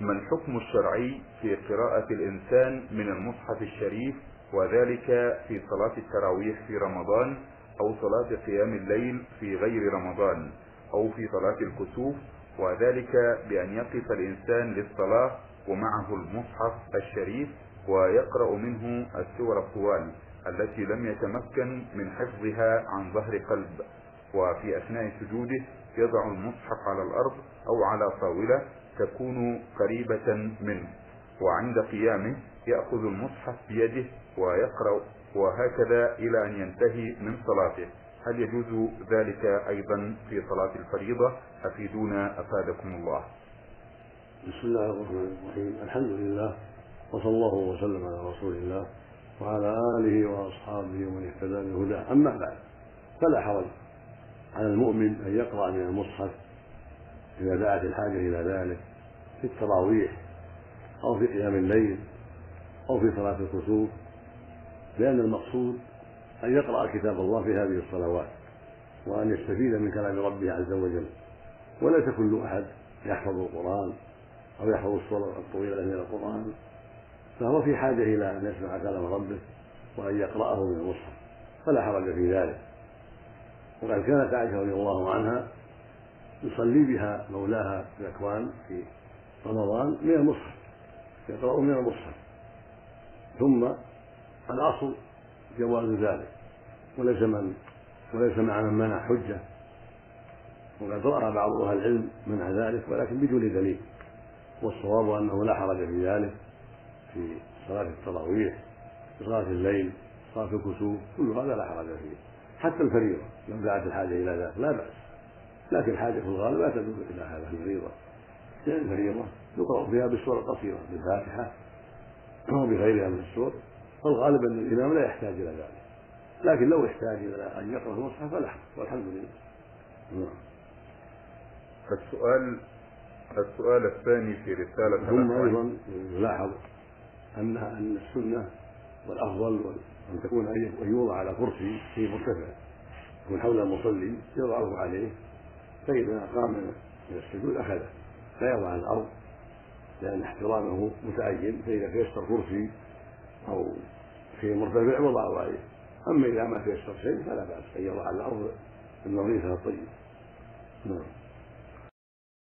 ما الحكم الشرعي في قراءة الإنسان من المصحف الشريف وذلك في صلاة التراويح في رمضان أو صلاة قيام الليل في غير رمضان أو في صلاة الكسوف وذلك بأن يقف الإنسان للصلاة ومعه المصحف الشريف ويقرأ منه السور الطوال التي لم يتمكن من حفظها عن ظهر قلب وفي أثناء سجوده يضع المصحف على الأرض أو على طاولة تكون قريبة منه وعند قيامه يأخذ المصحف بيده ويقرأ وهكذا إلى أن ينتهي من صلاته. هل يجوز ذلك أيضا في صلاة الفريضة؟ أفيدونا أفادكم الله. بسم الله الرحمن الرحيم. الحمد لله وصلى الله وسلم على رسول الله وعلى آله وأصحابه ومن اهتدى بهداه. أما بعد فلا حرج على المؤمن أن يقرأ من المصحف إذا دعت الحاجة إلى ذلك في التراويح أو في قيام الليل أو في صلاة الكسوف لأن المقصود أن يقرأ كتاب الله في هذه الصلوات وأن يستفيد من كلام ربه عز وجل. وليس كل أحد يحفظ القرآن أو يحفظ الصور الطويلة من القرآن فهو في حاجة إلى أن يسمع كلام ربه وأن يقرأه من المصحف فلا حرج في ذلك. وقد كانت عائشة رضي الله عنها يصلي بها مولاها الأكوان في رمضان من المصحف يقرأ من المصحف ثم الأصل جواز ذلك وليس من وليس مع من منع حجة. وقد رأى بعض أهل العلم منع ذلك ولكن بدون دليل. والصواب أنه لا حرج في ذلك في صلاة التراويح في صلاة الليل صلاة الكسوف كل هذا لا حرج فيه. حتى الفريضة لو دعت الحاجة إلى ذلك لا بأس. لكن الحاجة في الغالب لا تدل إلى هذا الفريضة لأن الفريضة يقرأ فيها بالسور القصيرة بالفاتحة أو بغيرها من السور. فالغالب أن الإمام لا يحتاج إلى ذلك. لكن لو احتاج إلى أن يقرأ المصحف فلا والحمد لله. نعم. السؤال السؤال الثاني في رسالة ثم أيضا يلاحظ أن أن السنة والأفضل أن تكون أن يوضع على كرسي في مرتفع يكون حول المصلي يضعه عليه. فإذا قام من السجود أخذه لا يضع على الأرض لأن احترامه متعين فإذا تيسر كرسي أو شيء مرتفع وضعه عليه أما إذا ما تيسر شيء فلا بأس أن يضع على الأرض النظيفة الطيبة. نعم.